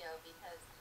video because